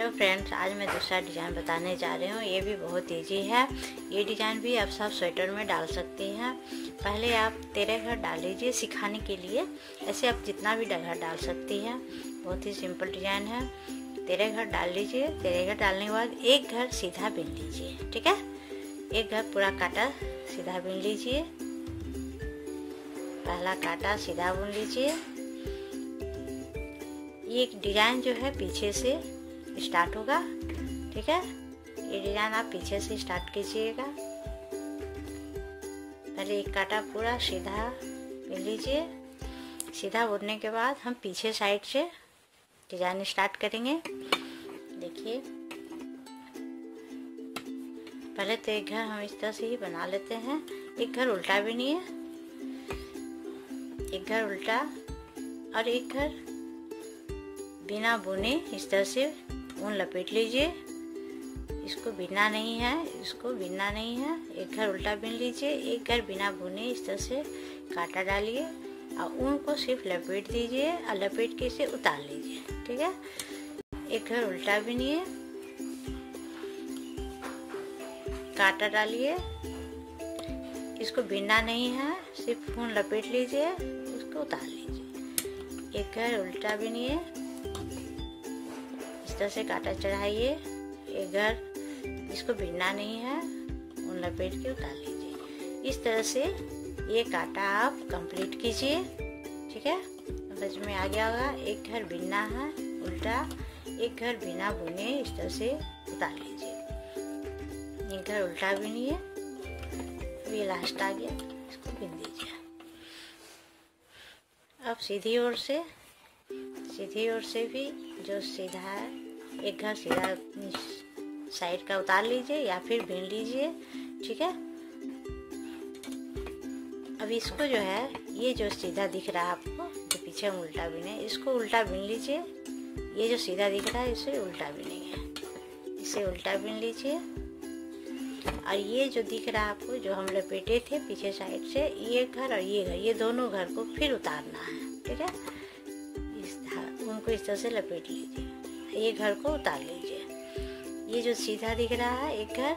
Hello friends, आज मैं दूसरा डिज़ाइन बताने जा रही हूँ। ये भी बहुत इजी है। ये डिज़ाइन भी आप सब स्वेटर में डाल सकते हैं। पहले आप तेरे घर डाल लीजिए सिखाने के लिए। ऐसे आप जितना भी घर डाल सकती हैं। बहुत ही सिंपल डिज़ाइन है। तेरे घर डाल लीजिए। तेरे घर डालने के बाद एक घर सीधा बिन लीजिए, ठीक है? एक घर पूरा काटा, सीधा बिन लीजिए। पहला काटा सीधा बुन लीजिए। ये डिज़ाइन जो है पीछे से स्टार्ट होगा, ठीक है? ये डिज़ाइन आप पीछे से स्टार्ट कीजिएगा। पहले एक काटा पूरा सीधा मिल लीजिए। सीधा बुनने के बाद हम पीछे साइड से डिज़ाइन स्टार्ट करेंगे। देखिए। पहले तो एक घर हम इस तरह से ही बना लेते हैं। एक घर उल्टा भी नहीं है। एक घर उल्टा और एक घर बिना बुने इस तरह से ऊन लपेट लीजिए। इसको बिना नहीं है, इसको बिना नहीं है। एक घर उल्टा बिन लीजिए। एक घर बिना बुने इस तरह से काटा डालिए और ऊन को सिर्फ़ लपेट दीजिए और लपेट के इसे उतार लीजिए, ठीक है? एक घर उल्टा बिनिए। काटा डालिए। इसको बिना नहीं है, सिर्फ़ ऊन लपेट लीजिए उसको उतार लीजिए। एक घर उल्टा बिनिए। तरह से काटा चढ़ाइए। ये घर इसको भिड़ना नहीं है, उन लपेट के उतार लीजिए। इस तरह से ये काटा आप कंप्लीट कीजिए, ठीक है? समझ में आ गया होगा? एक घर बिना है, उल्टा एक घर बिना बुने इस तरह से उतार लीजिए। एक घर उल्टा बिनिए ये लास्ट आ गया, इसको बिन दीजिए। अब सीधी ओर से, सीधी ओर से भी जो सीधा है एक घर सीधा साइड का उतार लीजिए या फिर बीन लीजिए, ठीक है? अब इसको जो है, ये जो सीधा दिख रहा है आपको, जो पीछे हम उल्टा बीने इसको उल्टा बीन लीजिए। ये जो सीधा दिख रहा है, इसे उल्टा बीनेंगे इसे उल्टा बीन लीजिए। और ये जो दिख रहा है आपको, जो हम लपेटे थे पीछे साइड से, ये घर और ये घर, ये दोनों घर को फिर उतारना है, ठीक है? इस उनको इस तरह से लपेट लीजिए। ये घर को उतार लीजिए। ये जो सीधा दिख रहा है, एक घर,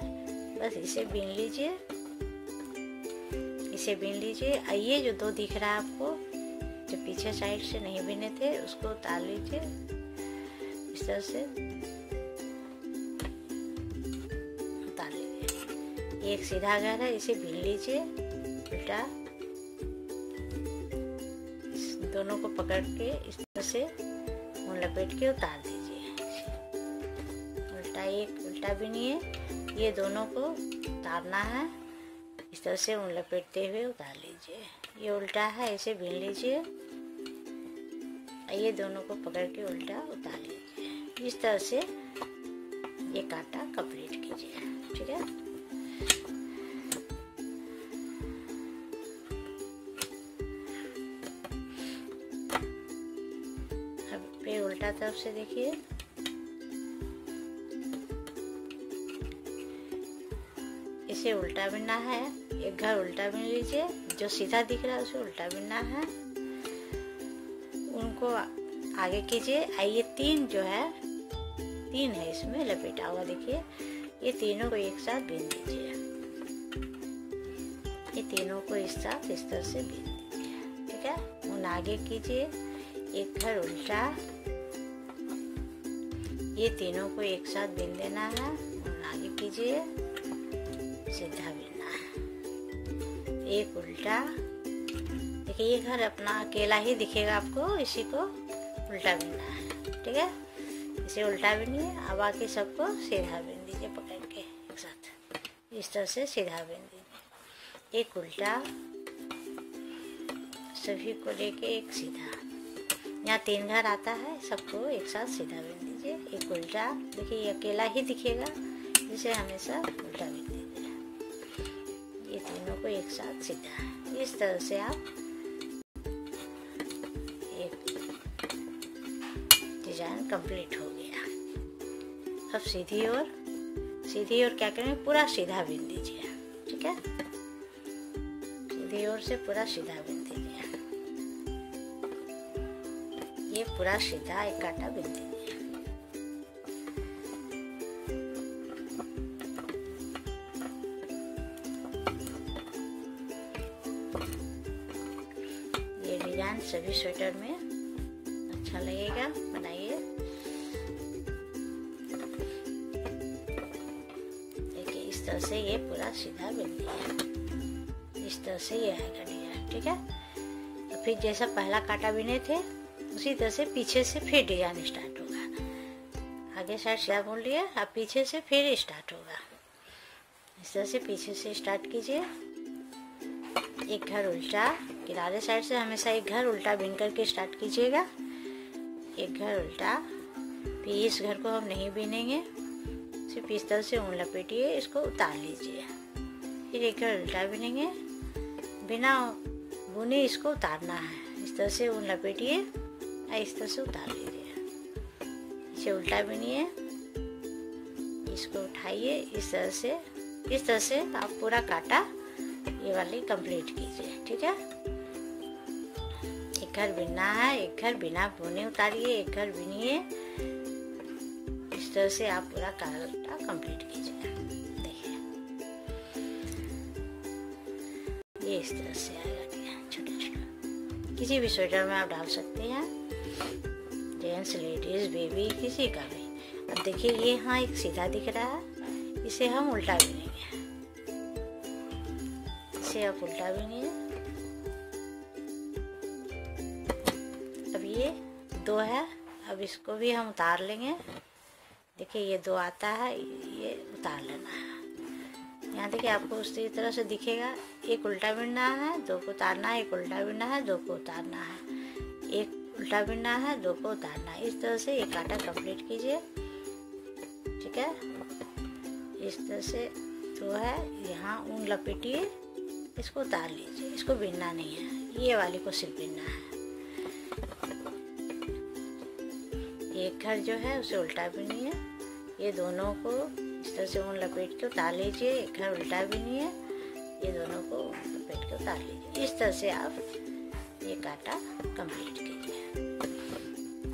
बस इसे बीन लीजिए। इसे बीन लीजिए। और ये जो दो दिख रहा है आपको, जो पीछे साइड से नहीं बीने थे, उसको उतार लीजिए। इस तरह से उतार लीजिए। एक सीधा घर है, इसे बीन लीजिए। उल्टा। दोनों को पकड़ के इस तरह से लपेट के उतार दीजिए एक उल्टा भी नहीं है। ये दोनों को उतारना है। इस तरह से उन लपेटते हुए उतार लीजिए। ये उल्टा है, इसे बिन लीजिए। ये दोनों को पकड़ के उल्टा उतार लीजिए। इस तरह से ये काटा कंप्लीट कीजिए। ठीक है? अब फिर उल्टा तरफ़ से देखिए। इसे उल्टा बिनना है। एक घर उल्टा बिन लीजिए, जो सीधा दिख रहा है उसे उल्टा बिनना है। उनको आगे कीजिए। आइए तीन जो है, तीन है इसमें, लपेटा हुआ देखिए। ये तीनों को एक साथ बीन दीजिए। ये तीनों को इस साथ, इस तरह से बीन दीजिए। ठीक है? उन आगे कीजिए। एक घर उल्टा। ये तीनों को एक साथ बीन देना है। उन आगे कीजिए। सीधा बिनना है। एक उल्टा। देखिए, ये घर अपना अकेला ही दिखेगा आपको, इसी को उल्टा बिनना है, ठीक है? इसे उल्टा बिनिए अब बाकी सबको सीधा बिन दीजिए पकड़ के, एक साथ। इस तरह से सीधा बिन दीजिए। एक उल्टा। सभी को लेके एक सीधा। यहाँ तीन घर आता है, सबको एक साथ सीधा बिन दीजिए। एक उल्टा। देखिए, ये अकेला ही दिखेगा जिसे हमेशा उल्टा बिन एक साथ सीधा इस तरह से आप एक डिज़ाइन कंप्लीट हो गया अब सीधी और सीधी और क्या करेंगे पूरा सीधा बिन दीजिए ठीक है सीधी और से पूरा सीधा बिन दीजिए ये पूरा सीधा एक काटा बिन दीजिए सभी स्वेटर में। अच्छा लगेगा, बनाइए। देखिए, इस तरह से ये पूरा सीधा बन गया इस तरह से ये आएगा डिज़ाइन ठीक है? तो फिर जैसा पहला काटा बिने थे, उसी तरह से पीछे से फिर डिज़ाइन स्टार्ट होगा। आगे साइड सीधा बोल लिया अब पीछे से फिर स्टार्ट होगा। इस तरह से पीछे से स्टार्ट कीजिए। एक घर उल्टा। किनारे साइड से हमेशा एक घर उल्टा बीन करके स्टार्ट कीजिएगा। एक घर उल्टा, फिर इस घर को हम नहीं बीनेंगे, सिर्फ़ इस तरह से ऊन लपेटिए, इसको उतार लीजिए। फिर एक घर उल्टा बिनेंगे, बिना बुने इसको उतारना है। इस तरह से ऊन लपेटिए और इस तरह से उतार लीजिए। इसे उल्टा बिनिए, इसको उठाइए, इस तरह से, इस तरह से आप पूरा काटा ये वाली कंप्लीट कीजिए, ठीक है? एक घर बिनना है एक घर बिना बुने उतारिए, एक घर बिनिए। इस तरह से आप पूरा काटा कंप्लीट कीजिए। देखिए। ये इस तरह से आएगा छोटा छोटा किसी भी स्वेटर में आप डाल सकते हैं। जेंट्स लेडीज़ बेबी किसी का भी। अब देखिए, ये यहाँ एक सीधा दिख रहा है। इसे हम उल्टा बिनेंगे इसे आप उल्टा बिनिए अब ये दो है, अब इसको भी हम उतार लेंगे। देखिए, ये दो आता है, ये उतार लेना है। यहाँ देखिए, आपको उसी तरह से दिखेगा। एक उल्टा बिनना है, दो को उतारना है, एक उल्टा बिनना है, दो को उतारना है। एक उल्टा बिनना है, दो को उतारना है। इस तरह से एक आटा कंप्लीट कीजिए। ठीक है? इस तरह से दो है, यहाँ ऊन लपेटिए। इसको उतार लीजिए, इसको बिनना नहीं है, ये वाली को सिर्फ़ बिनना है। एक घर जो है, उसे उल्टा बिनिए ये दोनों को इस तरह से ऊन लपेट के उतार लीजिए, एक घर उल्टा बिनिए ये दोनों को लपेट के उतार लीजिए। इस तरह से आप ये काटा कंप्लीट कीजिए।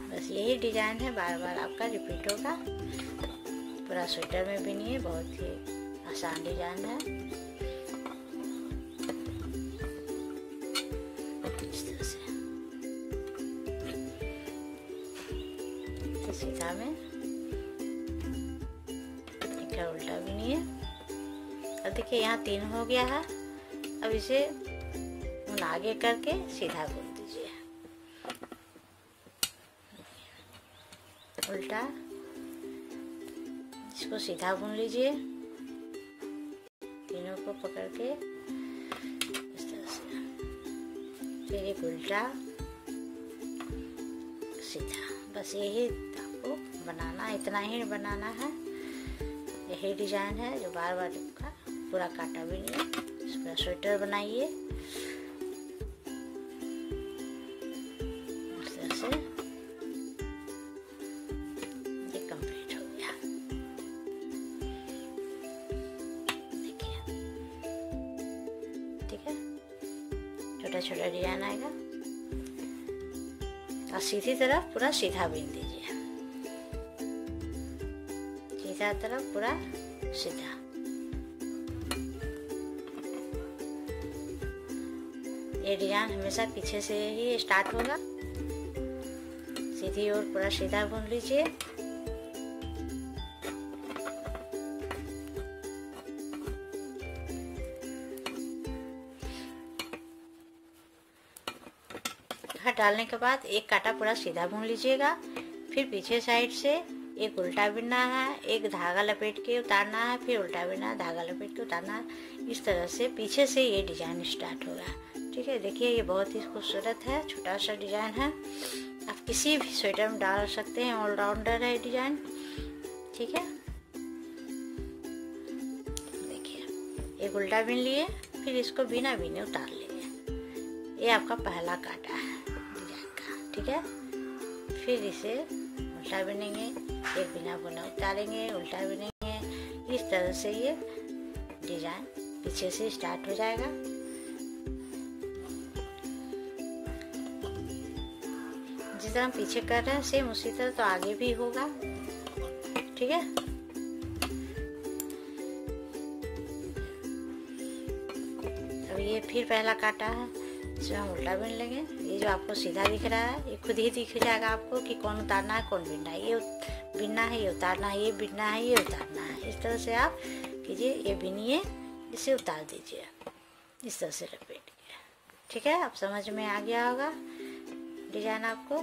बस यही डिज़ाइन है बार बार आपका रिपीट होगा। पूरा स्वेटर में बिनिए बहुत ही आसान डिज़ाइन है। देखिए यहाँ तीन हो गया है। अब इसे आगे करके सीधा बुन दीजिए। उल्टा इसको सीधा बुन लीजिए। तीनों को पकड़ के इस तरह से। फिर एक उल्टा सीधा। बस यही आपको बनाना, इतना ही बनाना है। यही डिज़ाइन है जो बार बार पूरा काटा भी नहीं। इस पूरा स्वेटर बनाइए छोटा छोटा डिज़ाइन आएगा। और सीधी तरफ़ पूरा सीधा बीन दीजिए। सीधा तरफ़ पूरा सीधा। डिज़ाइन हमेशा पीछे से ही स्टार्ट होगा। सीधी और पूरा सीधा बुन लीजिए। डालने के बाद एक काटा पूरा सीधा बुन लीजिएगा। फिर पीछे साइड से एक उल्टा बिनना है, एक धागा लपेट के उतारना है, फिर उल्टा बिनना, धागा लपेट के उतारना है। इस तरह से पीछे से ये डिज़ाइन स्टार्ट होगा। ठीक है? देखिए, ये बहुत ही खूबसूरत है, छोटा सा डिज़ाइन है। आप किसी भी स्वेटर में डाल सकते हैं, ऑलराउंडर है डिज़ाइन। ठीक है? देखिए एक उल्टा बिन लिए, फिर इसको बिना बिने उतार लिए ये आपका पहला काटा है डिज़ाइन का, ठीक है? फिर इसे उल्टा बिनेंगे, एक बिना बुना उतारेंगे, उल्टा बिनेंगे। इस तरह से ये डिज़ाइन पीछे से स्टार्ट हो जाएगा। जिस तरह पीछे कर रहे हैं सेम उसी तरह तो आगे भी होगा। ठीक है? अब ये फिर पहला काटा है, इसमें हम उल्टा बिन लेंगे। ये जो आपको सीधा दिख रहा है, ये खुद ही दिख जाएगा आपको कि कौन उतारना है, कौन बिनना है। ये बिनना है, ये उतारना है, ये बिनना है, ये उतारना है। इस तरह से आप कीजिए, ये बिनिए इसे उतार दीजिए। इस तरह से लपेटिए ठीक है? आप समझ में आ गया होगा। डिज़ाइन आपको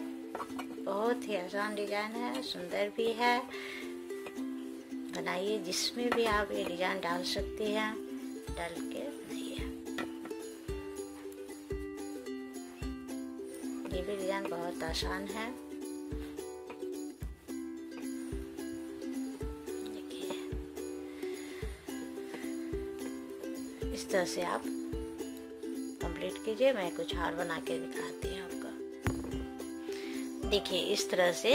बहुत ही आसान डिज़ाइन है, सुंदर भी है। बनाइए, जिसमें भी आप ये डिज़ाइन डाल सकती हैं, डाल के बनाइए। ये भी डिज़ाइन बहुत आसान है। इस तरह से आप कंप्लीट कीजिए, मैं कुछ और बना के दिखाती हूँ। देखिए, इस तरह से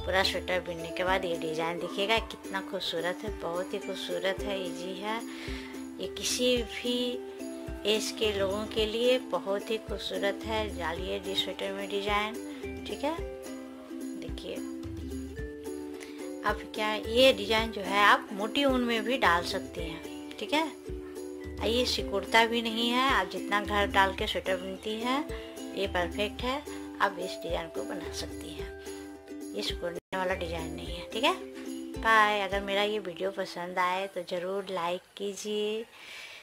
पूरा स्वेटर बिनने के बाद ये डिज़ाइन दिखेगा। कितना खूबसूरत है, बहुत ही खूबसूरत है इजी है। ये किसी भी एज के लोगों के लिए बहुत ही खूबसूरत है। डालिए जी स्वेटर में डिज़ाइन, ठीक है? देखिए। अब क्या ये डिज़ाइन जो है, आप मोटी ऊन में भी डाल सकते हैं, ठीक है? ये सिकुड़ता भी नहीं है। आप जितना घर डाल के स्वेटर बुनती हैं, ये परफेक्ट है। आप इस डिज़ाइन को बना सकती हैं। ये सिकुड़ने वाला डिज़ाइन नहीं है, ठीक है? बाय। अगर मेरा ये वीडियो पसंद आए तो ज़रूर लाइक कीजिए।